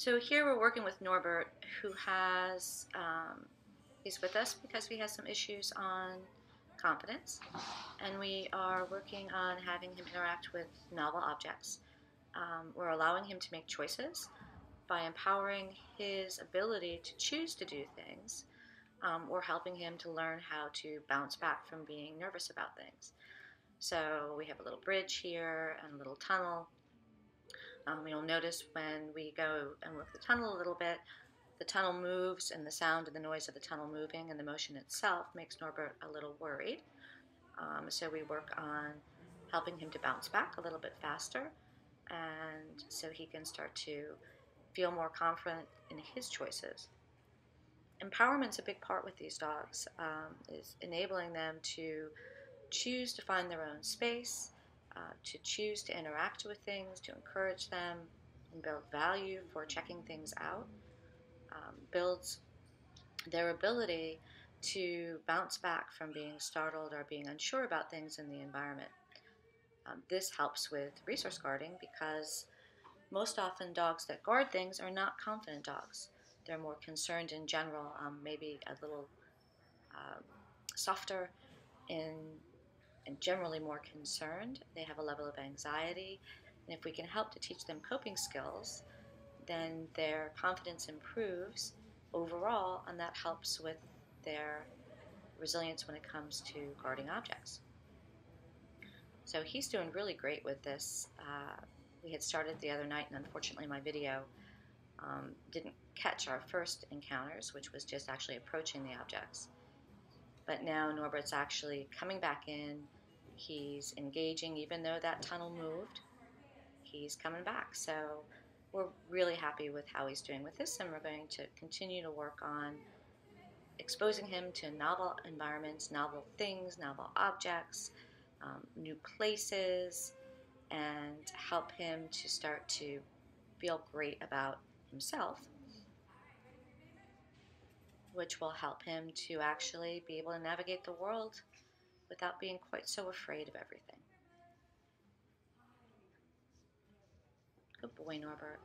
So here we're working with Norbert, who has, um, he's with us because he has some issues on confidence, and we are working on having him interact with novel objects. Um, we're allowing him to make choices by empowering his ability to choose to do things. Um, or helping him to learn how to bounce back from being nervous about things. So we have a little bridge here and a little tunnel. Um, you'll notice when we go and work the tunnel a little bit, the tunnel moves and the sound and the noise of the tunnel moving and the motion itself makes Norbert a little worried. Um, so we work on helping him to bounce back a little bit faster and so he can start to feel more confident in his choices. Empowerment's a big part with these dogs, um, is enabling them to choose to find their own space, uh, to choose to interact with things, to encourage them, and build value for checking things out. Um, builds their ability to bounce back from being startled or being unsure about things in the environment. Um, this helps with resource guarding because most often dogs that guard things are not confident dogs. They're more concerned in general, um, maybe a little uh, softer in and generally more concerned. They have a level of anxiety. And if we can help to teach them coping skills, then their confidence improves overall, and that helps with their resilience when it comes to guarding objects. So he's doing really great with this. Uh, we had started the other night, and unfortunately, my video um, didn't catch our first encounters, which was just actually approaching the objects. But now Norbert's actually coming back in. He's engaging, even though that tunnel moved. He's coming back. So we're really happy with how he's doing with this, and we're going to continue to work on exposing him to novel environments, novel things, novel objects, um, new places, and help him to start to feel great about himself which will help him to actually be able to navigate the world without being quite so afraid of everything. Good boy, Norbert.